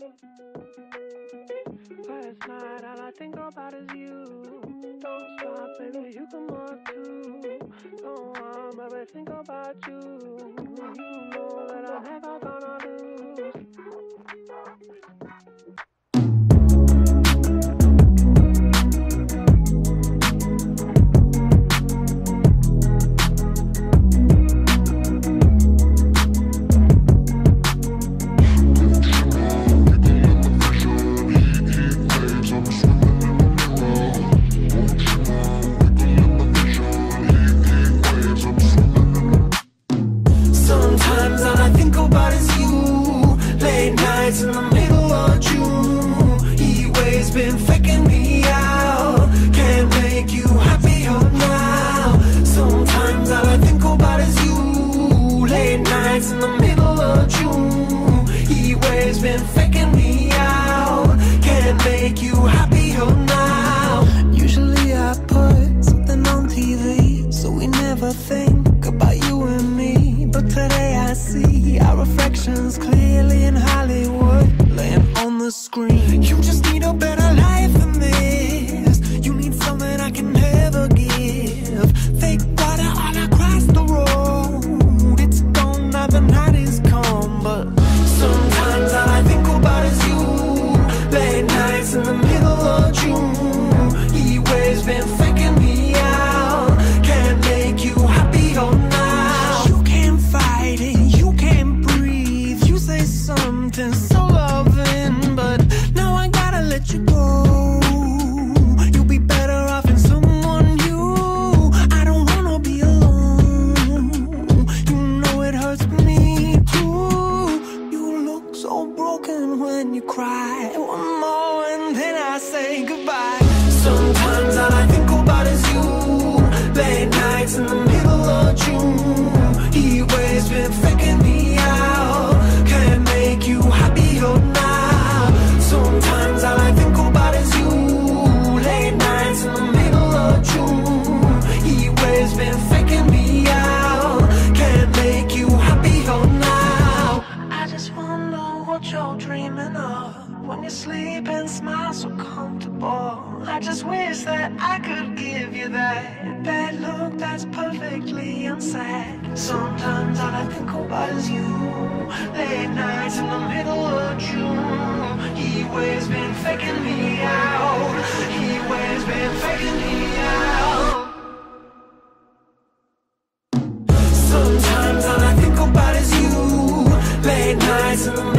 Last night, all I think about is you. Don't stop, baby, you come on too. Don't want everything about you. You know that I'm never gonna lose. screen. You just need a better sleep and smile so comfortable. I just wish that I could give you that bad look that's perfectly unsaid. Sometimes all I think about is you. Late nights in the middle of June. He always been faking me out. He always been faking me out. Sometimes all I think about is you. Late nights in the